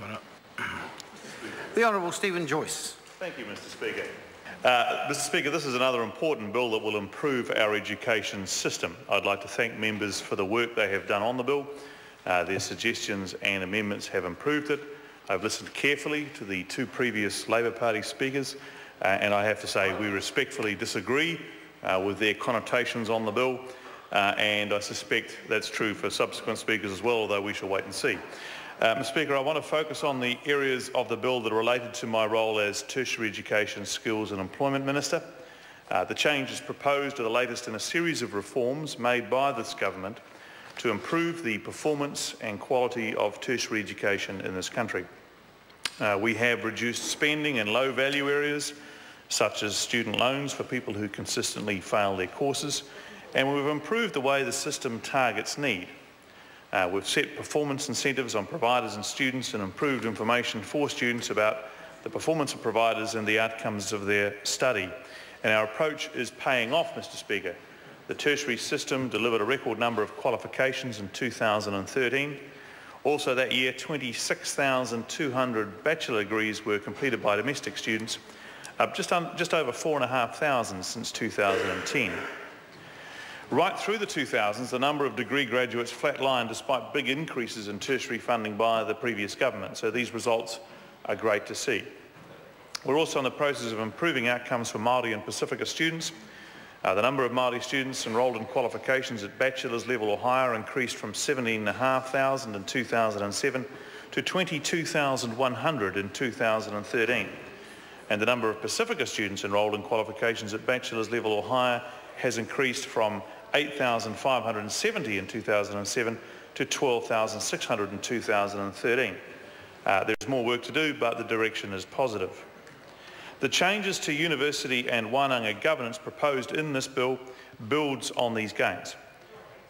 Kia ora. The Honourable Steven Joyce. Thank you, Mr Speaker. Uh, Mr Speaker, this is another important bill that will improve our education system. I'd like to thank members for the work they have done on the bill. Uh, their suggestions and amendments have improved it. I've listened carefully to the two previous Labour Party speakers uh, and I have to say we respectfully disagree uh, with their connotations on the bill uh, and I suspect that's true for subsequent speakers as well, although we shall wait and see. Uh, Mr Speaker, I want to focus on the areas of the bill that are related to my role as Tertiary Education, Skills and Employment Minister. Uh, the changes proposed are the latest in a series of reforms made by this government to improve the performance and quality of tertiary education in this country. Uh, we have reduced spending in low value areas such as student loans for people who consistently fail their courses and we've improved the way the system targets need. Uh, we've set performance incentives on providers and students and improved information for students about the performance of providers and the outcomes of their study. And our approach is paying off, Mr Speaker. The tertiary system delivered a record number of qualifications in 2013. Also that year, 26,200 bachelor degrees were completed by domestic students, up just, just over 4,500 since 2010. Right through the 2000s, the number of degree graduates flatlined despite big increases in tertiary funding by the previous government. So these results are great to see. We're also in the process of improving outcomes for Māori and Pasifika students. Uh, the number of Māori students enrolled in qualifications at bachelor's level or higher increased from 17,500 in 2007 to 22,100 in 2013. And the number of Pasifika students enrolled in qualifications at bachelor's level or higher has increased from 8,570 in 2007 to 12,600 in 2013. Uh, there's more work to do, but the direction is positive. The changes to university and Wānanga governance proposed in this bill builds on these gains.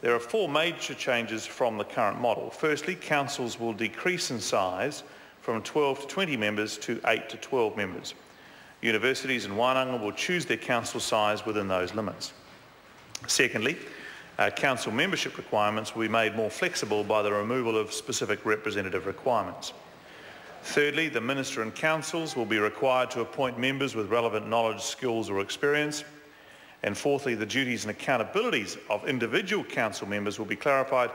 There are four major changes from the current model. Firstly, councils will decrease in size from 12 to 20 members to 8 to 12 members. Universities in Wānanga will choose their council size within those limits. Secondly, uh, council membership requirements will be made more flexible by the removal of specific representative requirements. Thirdly, the Minister and councils will be required to appoint members with relevant knowledge, skills or experience. And fourthly, the duties and accountabilities of individual council members will be clarified,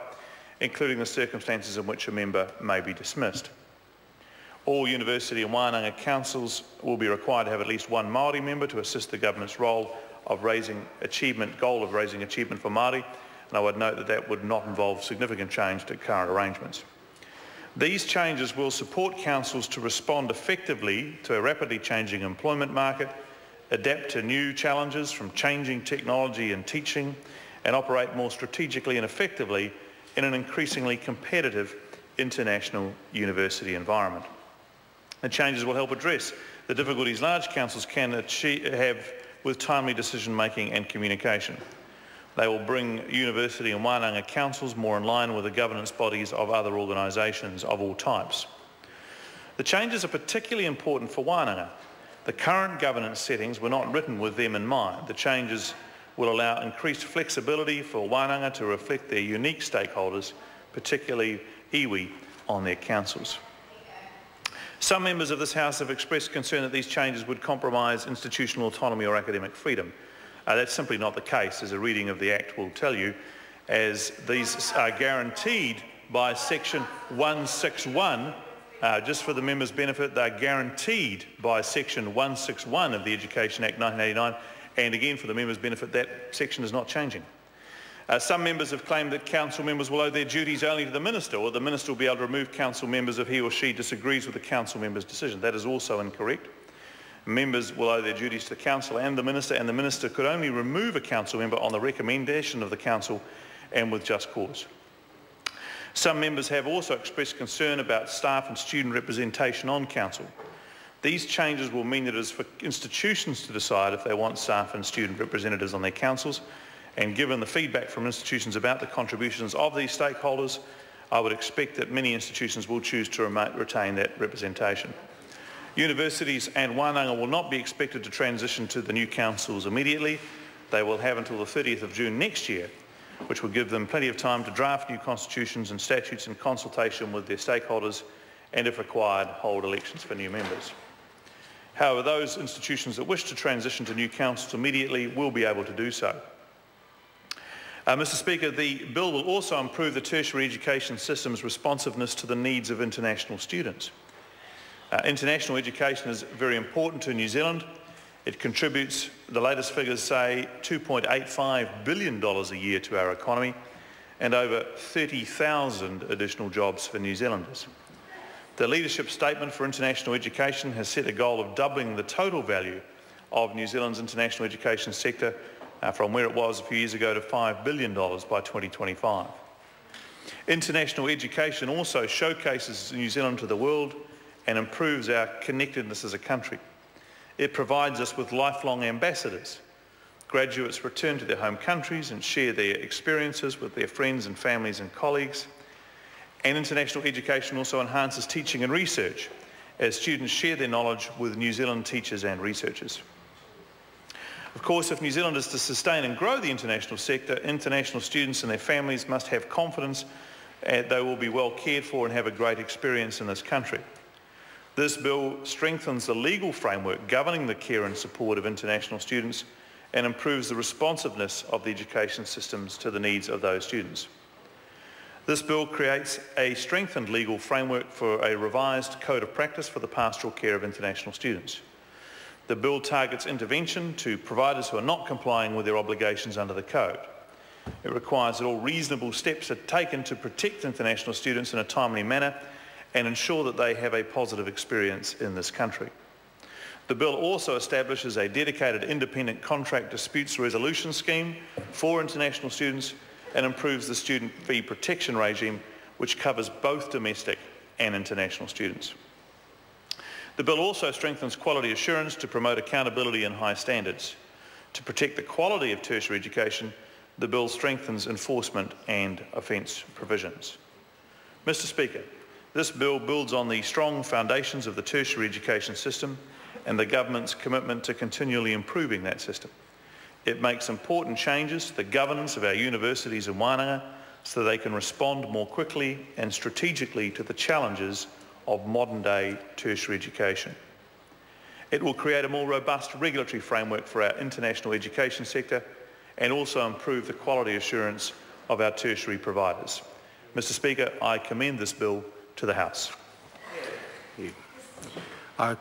including the circumstances in which a member may be dismissed. All university and Wānanga councils will be required to have at least one Māori member to assist the government's role of raising achievement, goal of raising achievement for Māori, and I would note that that would not involve significant change to current arrangements. These changes will support councils to respond effectively to a rapidly changing employment market, adapt to new challenges from changing technology and teaching, and operate more strategically and effectively in an increasingly competitive international university environment. The changes will help address the difficulties large councils can achieve, have with timely decision making and communication. They will bring university and Wānanga councils more in line with the governance bodies of other organisations of all types. The changes are particularly important for Wānanga. The current governance settings were not written with them in mind. The changes will allow increased flexibility for Wānanga to reflect their unique stakeholders, particularly iwi, on their councils. Some members of this House have expressed concern that these changes would compromise institutional autonomy or academic freedom. Uh, that's simply not the case, as a reading of the Act will tell you, as these are guaranteed by Section 161. Uh, just for the members' benefit, they're guaranteed by Section 161 of the Education Act 1989, and again, for the members' benefit, that section is not changing. Uh, some members have claimed that council members will owe their duties only to the minister or the minister will be able to remove council members if he or she disagrees with the council member's decision. That is also incorrect. Members will owe their duties to the council and the minister and the minister could only remove a council member on the recommendation of the council and with just cause. Some members have also expressed concern about staff and student representation on council. These changes will mean that it is for institutions to decide if they want staff and student representatives on their councils and given the feedback from institutions about the contributions of these stakeholders, I would expect that many institutions will choose to retain that representation. Universities and Wānanga will not be expected to transition to the new councils immediately. They will have until the 30th of June next year, which will give them plenty of time to draft new constitutions and statutes in consultation with their stakeholders and if required, hold elections for new members. However, those institutions that wish to transition to new councils immediately will be able to do so. Uh, Mr Speaker, the bill will also improve the tertiary education system's responsiveness to the needs of international students. Uh, international education is very important to New Zealand. It contributes, the latest figures say, $2.85 billion a year to our economy and over 30,000 additional jobs for New Zealanders. The leadership statement for international education has set a goal of doubling the total value of New Zealand's international education sector uh, from where it was a few years ago to $5 billion by 2025. International education also showcases New Zealand to the world and improves our connectedness as a country. It provides us with lifelong ambassadors. Graduates return to their home countries and share their experiences with their friends and families and colleagues. And international education also enhances teaching and research as students share their knowledge with New Zealand teachers and researchers. Of course, if New Zealand is to sustain and grow the international sector, international students and their families must have confidence that they will be well cared for and have a great experience in this country. This bill strengthens the legal framework governing the care and support of international students and improves the responsiveness of the education systems to the needs of those students. This bill creates a strengthened legal framework for a revised code of practice for the pastoral care of international students. The bill targets intervention to providers who are not complying with their obligations under the Code. It requires that all reasonable steps are taken to protect international students in a timely manner and ensure that they have a positive experience in this country. The bill also establishes a dedicated independent contract disputes resolution scheme for international students and improves the student fee protection regime which covers both domestic and international students. The bill also strengthens quality assurance to promote accountability and high standards. To protect the quality of tertiary education, the bill strengthens enforcement and offence provisions. Mr Speaker, this bill builds on the strong foundations of the tertiary education system and the government's commitment to continually improving that system. It makes important changes to the governance of our universities in Wānanga so they can respond more quickly and strategically to the challenges of modern day tertiary education. It will create a more robust regulatory framework for our international education sector and also improve the quality assurance of our tertiary providers. Mr Speaker, I commend this bill to the House. I